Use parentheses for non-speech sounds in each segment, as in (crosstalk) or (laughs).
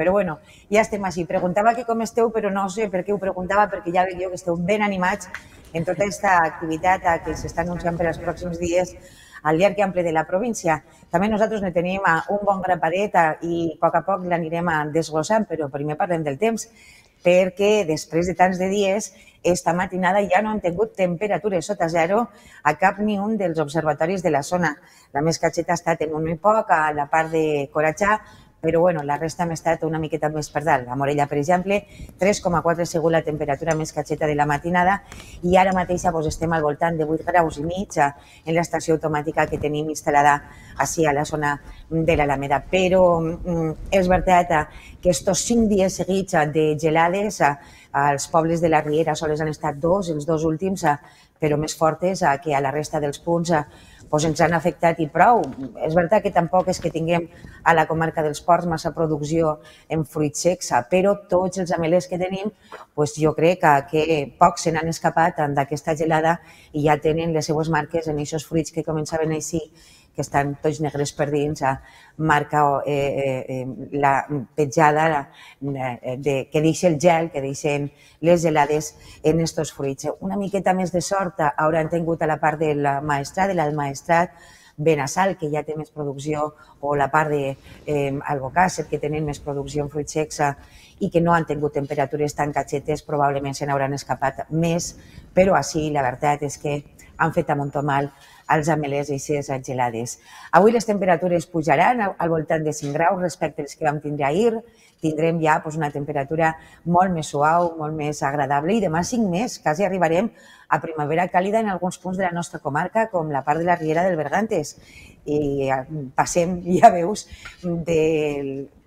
Però bueno, ja estem així. Preguntava que com esteu, però no sé per què ho preguntava, perquè ja veig que esteu ben animats en tota aquesta activitat que s'està anunciant per als pròxims dies al llarg i ample de la província. També nosaltres ne tenim un bon grapadet i a poc a poc l'anirem desglossant, però primer parlem del temps, perquè després de tants de dies, esta matinada ja no han tingut temperatures sota zero a cap ni un dels observatoris de la zona. La més catxeta ha estat en un i poc a la part de Coratxà, però bueno, la resta hem estat una miqueta més per dalt. A Morella, per exemple, 3,4 segur la temperatura més catxeta de la matinada i ara mateix pues, estem al voltant de 8 graus i mig en l'estació automàtica que tenim instal·lada així a la zona de l'Alameda. Però mm, és veritat que estos 5 dies seguits de gelades als pobles de la Riera sols han estat dos, els dos últims, però més fortes que a la resta dels punts doncs ens han afectat i prou. És veritat que tampoc és que tinguem a la comarca dels ports massa producció en fruits secs, però tots els amelers que tenim, doncs jo crec que, que pocs se n'han escapat d'aquesta gelada i ja tenen les seues marques en aquests fruits que començaven així que estan tots negres per dins, marca eh, eh, eh, la petjada eh, de, que deixa el gel, que deixen les gelades en estos fruits. Una miqueta més de sort hauran tingut a la part del maestrat, de l'almaestrat, Benassal, que ja té més producció, o la part de eh, que tenen més producció en fruits secs i que no han tingut temperatures tan catxetes, probablement se n'hauran escapat més, però així la veritat és que han fet a mal als amelers i a gelades. Avui les temperatures pujaran al voltant de 5 graus respecte als que vam tindre ahir. Tindrem ja doncs, una temperatura molt més suau, molt més agradable i demà 5 més, quasi arribarem a primavera càlida en alguns punts de la nostra comarca, com la part de la Riera del Bergantes. I eh, passem, (laughs) ja veus, de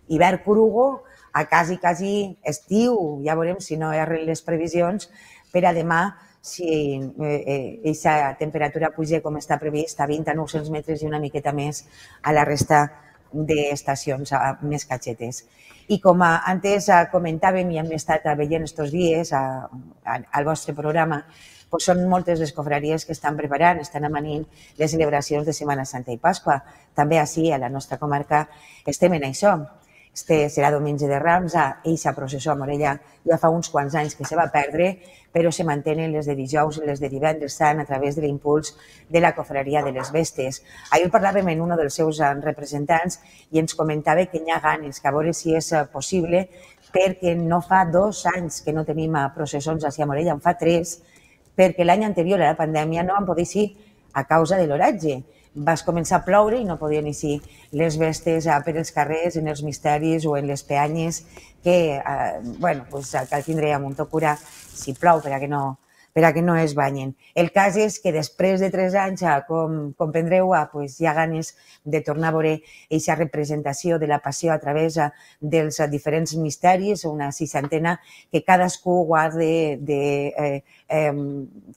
l'hivern curugo a quasi, quasi estiu. Ja veurem si no erren les previsions per a demà si aquesta eh, eh, temperatura puja com està previst a 20 a 900 metres i una miqueta més a la resta d'estacions més catxetes. I com antes comentàvem i hem estat veient estos dies a, a, al vostre programa, pues són moltes les cofraries que estan preparant, estan amanint les celebracions de Setmana Santa i Pasqua. També així, a la nostra comarca, estem en això. Este serà diumenge de Rams, a eixa processó a Morella ja fa uns quants anys que se va perdre, però se mantenen les de dijous i les de divendres sant a través de l'impuls de la cofreria de les bestes. Ahir parlàvem amb un dels seus representants i ens comentava que hi ha ganes, que a veure si és possible, perquè no fa dos anys que no tenim processons a Morella, en fa tres, perquè l'any anterior a la pandèmia no vam poder ser a causa de l'oratge vas començar a ploure i no podien eixir les bestes per els carrers, en els misteris o en les peanyes, que, eh, bueno, pues, cal tindre un to cura si plou per a que no, per a que no es banyen. El cas és que després de tres anys, com comprendreu, pues, hi ha ganes de tornar a veure aquesta representació de la passió a través dels diferents misteris, una seixantena que cadascú guarda de, de eh, eh,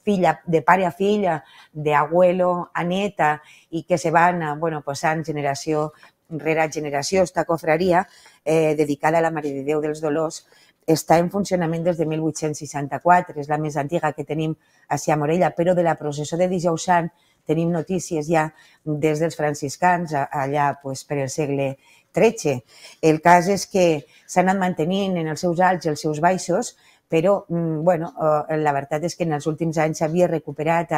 filla, de pare a filla, d'abuelo a neta, i que se van bueno, posant generació rere generació. Esta cofraria, eh, dedicada a la Mare de Déu dels Dolors, està en funcionament des de 1864, és la més antiga que tenim a Morella, però de la processó de Dijous Sant tenim notícies ja des dels franciscans, allà pues, per el segle XIII. El cas és que s'han anat mantenint en els seus alts i els seus baixos, però mm, bueno, eh, la veritat és que en els últims anys s'havia recuperat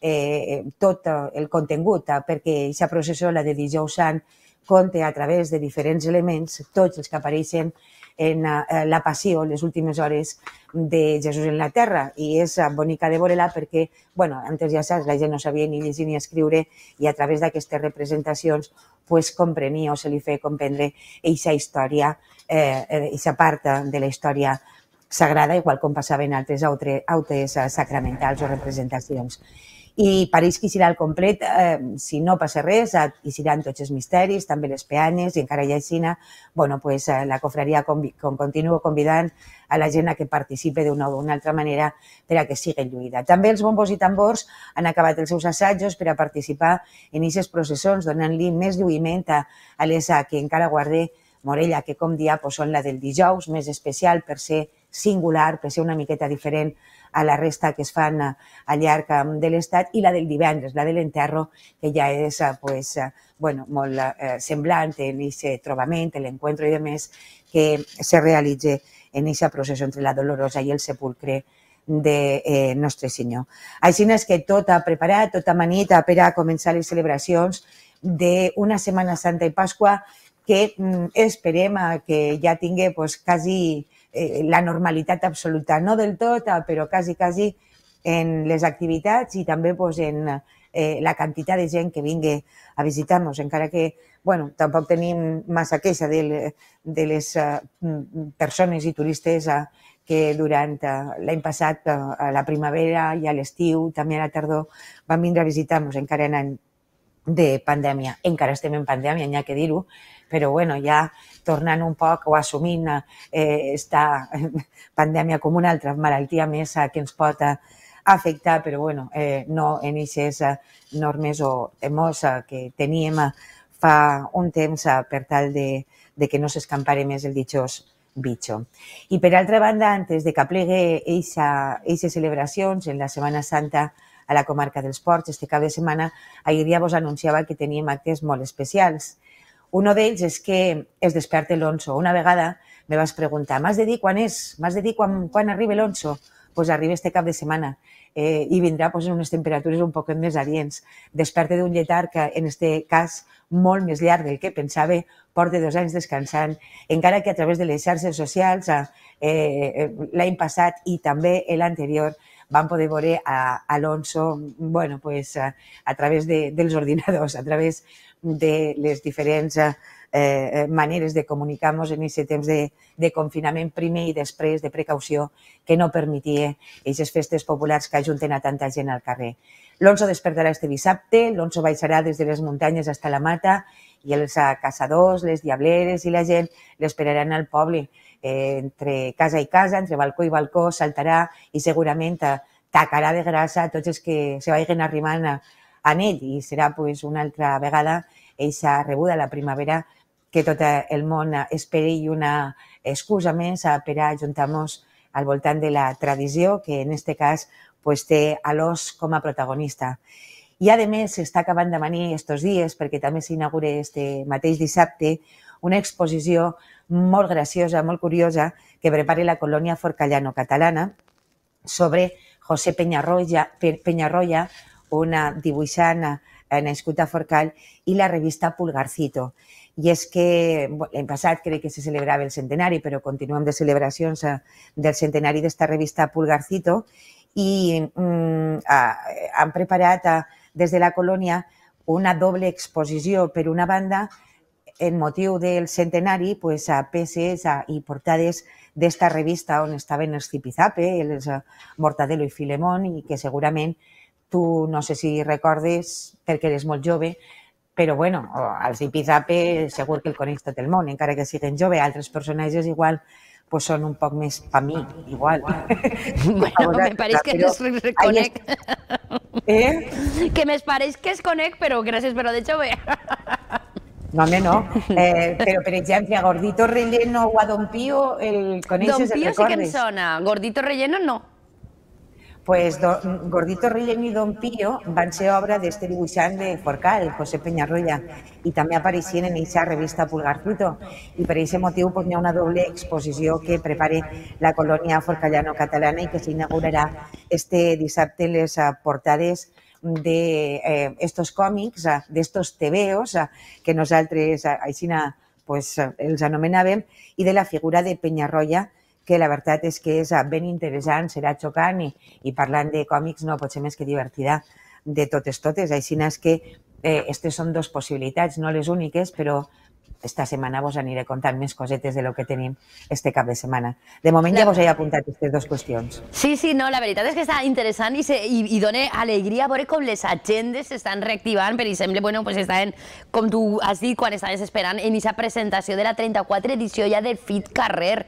eh, tot el contingut, perquè aquesta processó, la de Dijous Sant, compta a través de diferents elements, tots els que apareixen en eh, la passió, les últimes hores de Jesús en la terra. I és bonica de veure-la perquè, bueno, antes ja saps, la gent no sabia ni llegir ni escriure i a través d'aquestes representacions pues, comprenia o se li feia comprendre aquesta història, eh, aquesta part de la història sagrada, igual com passava en altres autes sacramentals o representacions i que serà el complet, eh, si no passa res, hi seran tots els misteris, també les peanyes, i encara hi ha Xina, bueno, pues, eh, la cofraria com, com continua convidant a la gent a que participe d'una o d'una altra manera per a que sigui lluïda. També els bombos i tambors han acabat els seus assajos per a participar en aquestes processons, donant-li més lluïment a, a les a que encara guarde Morella, que com dia pues, són la del dijous, més especial per ser singular, per ser una miqueta diferent a la resta que es fan al llarg de l'Estat i la del divendres, la de l'enterro, que ja és pues, bueno, molt eh, semblant en aquest trobament, l'encuentro i demés que se realitza en aquesta processió entre la Dolorosa i el sepulcre de eh, Nostre Senyor. Així és que tot ha preparat, tot ha manita per a començar les celebracions d'una Setmana Santa i Pasqua que mm, esperem que ja tingui pues, quasi eh, la normalitat absoluta, no del tot, però quasi, quasi en les activitats i també pues, en eh, la quantitat de gent que vingui a visitar-nos, encara que bueno, tampoc tenim massa queixa de, de les uh, persones i turistes uh, que durant uh, l'any passat, uh, a la primavera i a l'estiu, també a la tardor, van vindre a visitar-nos encara en any de pandèmia. Encara estem en pandèmia, n'hi ha que dir-ho, però bueno, ja tornant un poc o assumint eh, esta (laughs) pandèmia com una altra malaltia més que ens pot afectar, però bueno, eh, no en aquestes normes o temors que teníem fa un temps eh, per tal de, de que no s'escampare més el ditxós bitxo. I per altra banda, antes de que plegue aquestes celebracions en la Setmana Santa a la comarca dels Ports, este cap de setmana, ahir ja vos anunciava que teníem actes molt especials. Un d'ells és que es desperta l'Onso. Una vegada me vas preguntar, m'has de dir quan és? M'has de dir quan, quan arriba l'Onso? Doncs pues arriba este cap de setmana eh, i vindrà pues, en unes temperatures un poc més adients. Desperta d'un lletard que, en este cas, molt més llarg del que pensava, porta dos anys descansant, encara que a través de les xarxes socials eh, eh, l'any passat i també l'anterior van poder veure a Alonso bueno, pues, a, a través de, dels ordinadors, a través de les diferents eh, eh, maneres de comunicar-nos en aquest temps de, de confinament primer i després de precaució que no permetia aquestes festes populars que ajunten a tanta gent al carrer. L'Onso despertarà este dissabte, l'Onso baixarà des de les muntanyes fins a la mata i els caçadors, les diableres i la gent l'esperaran al poble. Eh, entre casa i casa, entre balcó i balcó, saltarà i segurament tacarà de grassa a tots els que se vagin arrimant a, a ell i serà pues, una altra vegada eixa rebuda la primavera que tot el món espera i una excusa més per ajuntar-nos al voltant de la tradició, que en aquest cas pues, té a l'os com a protagonista. I, a més, s'està acabant de venir estos dies, perquè també s'inaugura este mateix dissabte, una exposició molt graciosa, molt curiosa, que prepara la colònia forcallano-catalana sobre José Peñarroya, Peñarroya una dibuixant eh, nascut a Forcal, i la revista Pulgarcito. I és que l'any passat crec que se celebrava el centenari, però continuem de celebracions eh, del centenari d'esta revista Pulgarcito i mm, han preparat a, eh, des de la colònia una doble exposició. Per una banda, en motiu del centenari, pues, a peces a, i portades d'esta revista on estaven els Zipizape, els Mortadelo i Filemón, i que segurament tu no sé si recordes, perquè eres molt jove, però bueno, al Zipizape segur que el coneix tot el món, encara que siguin jove, altres personatges igual pues són un poc més pa mi, igual. Bueno, me pareix que es reconec. Eh? Que me pareix que es conec, però gràcies per lo de jove. (laughs) No, home, no. Eh, però, per exemple, a Gordito Relleno o a Don Pío, el coneixes, Don Pío el sí que em sona. Gordito Relleno, no pues Don, Gordito Rillen i Don Pillo van ser obra d'este dibuixant de Forcal, José Peñarroya, i també apareixien en aquesta revista Pulgarcito. I per aquest motiu pues, una doble exposició que prepara la colònia forcallano-catalana i que s'inaugurarà este dissabte les uh, portades de eh, estos còmics, uh, d'estos tebeos, uh, que nosaltres així pues, els anomenàvem, i de la figura de Peñarroya, que la veritat és que és ben interessant, serà xocant i, i parlant de còmics no pot ser més que divertida de totes totes. Així és que eh, aquestes són dues possibilitats, no les úniques, però esta setmana vos aniré contant més cosetes de lo que tenim este cap de setmana. De moment ja vos he apuntat aquestes dues qüestions. Sí, sí, no, la veritat és que està interessant i, se, i, i dona alegria veure com les agendes s'estan reactivant, per exemple, bueno, pues estaven, com tu has dit, quan estaves esperant, en aquesta presentació de la 34 edició ja del Fit Carrer,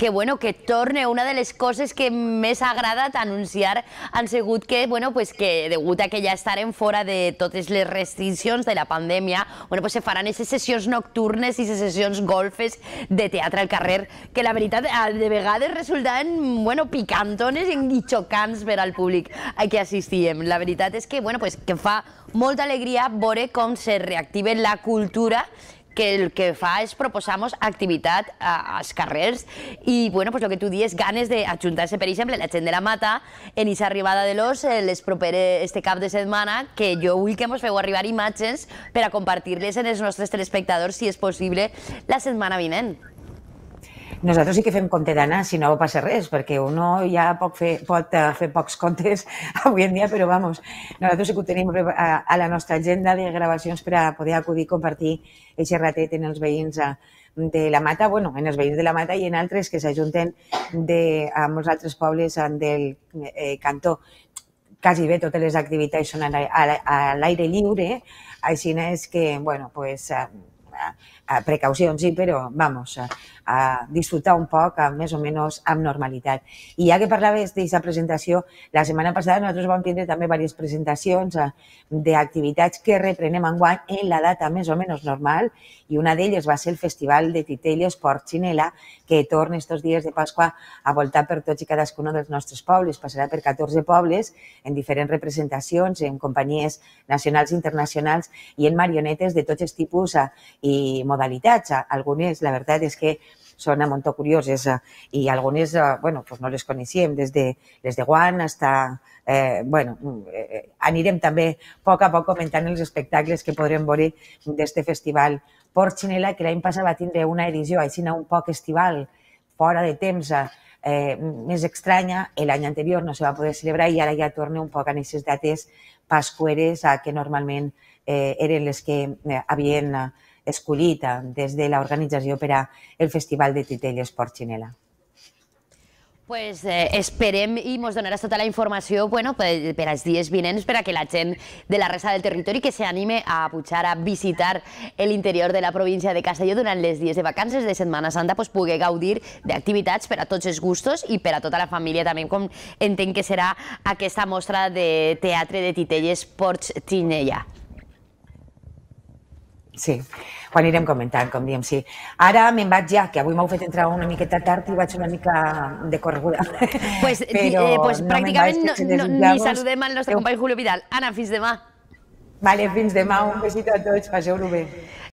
que, bueno, que torne una de les coses que més ha agradat anunciar han sigut que, bueno, pues que degut a que ja estarem fora de totes les restriccions de la pandèmia, bueno, pues se faran aquestes sessions nocturnes i sessions golfes de teatre al carrer, que la veritat de vegades resultaven, bueno, picantones i xocants per al públic a què assistíem. La veritat és que, bueno, pues, que fa molta alegria veure com se reactiva la cultura que el que fa és proposar-nos activitat als carrers i, bueno, pues, el que tu dius, ganes d'ajuntar-se, per exemple, la gent de la Mata en aquesta arribada de l'os eh, les properes, este cap de setmana, que jo vull que ens feu arribar imatges per a compartir-les en els nostres telespectadors, si és possible, la setmana vinent. Nosaltres sí que fem compte d'anar, si no passa res, perquè uno ja pot fer, pot eh, fer pocs comptes (laughs) avui en dia, però vamos, nosaltres sí que ho tenim a, a la nostra agenda de gravacions per a poder acudir i compartir aquest ratet en els veïns a, eh, de la Mata, bueno, en els veïns de la Mata i en altres que s'ajunten a molts altres pobles del eh, cantó. Quasi bé totes les activitats són a l'aire lliure, així és que, bueno, pues, a precaucions, sí, però, vamos, a, a disfrutar un poc, a, més o menys amb normalitat. I ja que parlaves d'aquesta presentació, la setmana passada nosaltres vam tindre també diverses presentacions d'activitats que reprenem enguany en la data més o menys normal i una d'elles va ser el Festival de Titelles Port Xinela, que torna estos dies de Pasqua a voltar per tots i cadascun dels nostres pobles. Passarà per 14 pobles en diferents representacions, en companyies nacionals i internacionals i en marionetes de tots els tipus i modalitats. Algunes, la veritat és que són molt curioses i algunes, bueno, pues no les coneixíem, des de les de Guant hasta eh, bueno, eh, anirem també a poc a poc comentant els espectacles que podrem veure d'aquest festival Port Xinela, que l'any passat va tindre una edició així un poc estival, fora de temps, eh, més estranya. L'any anterior no se va poder celebrar i ara ja torna un poc a aquestes dates pascueres a que normalment eh, eren les que eh, havien eh, escollit des de l'organització per a el Festival de Titelles Port Xinela. Pues eh, esperem i ens donaràs tota la informació bueno, per, per als dies vinents per a que la gent de la resta del territori que s'anime a pujar a visitar l'interior de la província de Castelló durant les dies de vacances de Setmana Santa pues, pugui gaudir d'activitats per a tots els gustos i per a tota la família també, com entenc que serà aquesta mostra de teatre de Titelles Ports Tinella. Sí, ho anirem comentant, com diem, sí. Ara me'n vaig ja, que avui m'heu fet entrar una miqueta tard i vaig una mica de correguda. (laughs) Pues, Però eh, pues no pràcticament no, no, ni saludem al nostre company Julio Vidal. Anna, fins demà. Vale, fins demà. Un besito a tots. Passeu-ho bé.